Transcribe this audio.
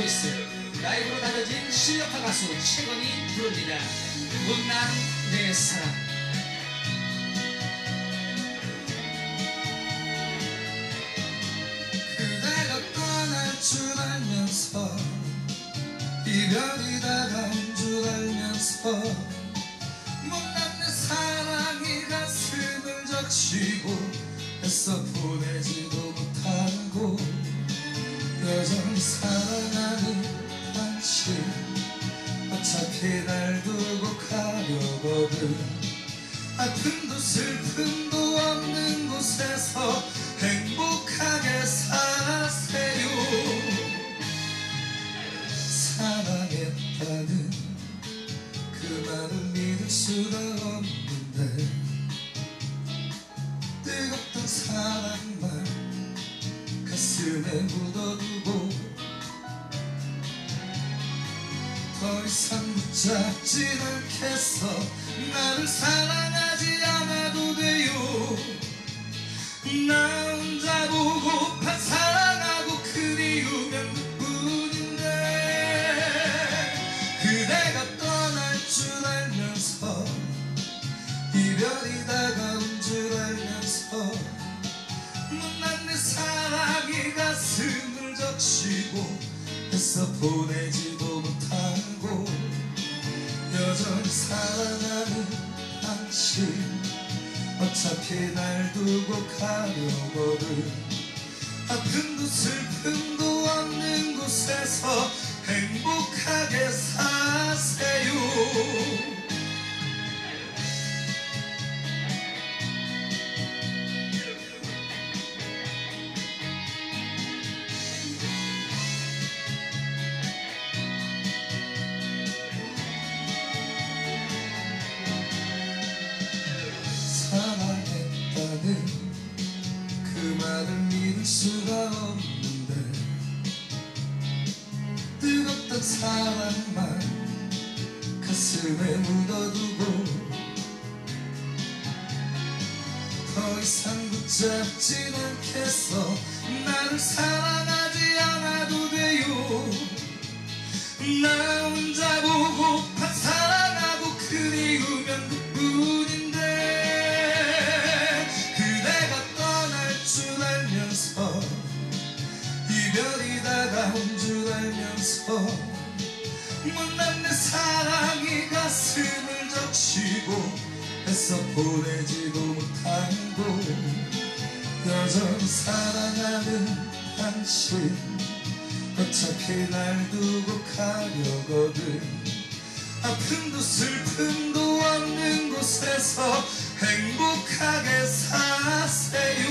voice 라이브로 다져진 실력파 가수 최건이 부릅니다. 못난 내 사랑. 그대가 떠날 줄 알면서 이별이 다가온 줄 알면서 못난 내 사랑이 가슴을 적시고 애써 보내지도 못하고 여전히 사랑하는 당신 어차피 날 두고 가려거든. 아픔도 슬픔도 없는 곳에서 행복하게 사세요. 사랑했다는 그 말을 믿을 수가 없는데 뜨겁던 사랑만 가슴에 묻어두고 더 이상 붙잡진 않겠어. 나를 사랑하지 않아도 돼요. 나 혼자 보고파 사랑하고 그리우면 그뿐인데 그대가 떠날 줄 알면서 이별이 다가온 줄 알면서 못난 내 사랑이 적시고 애써 보내지도 못하고 여전히 사랑하는 당신. 어차피 날 두고 가려거든 아픔도 슬픔도 없는 곳에서 행복하게 사 뜨겁던 사랑만 가슴에 묻어두고 더 이상 붙잡진 않겠어. 나를 사랑하지 않아도 돼요. 나 애써 보내지도 못하고 여전히 사랑하는 당신. 어차피 날 두고 가려거든. 아픔도 슬픔도 없는 곳에서 행복하게 사세요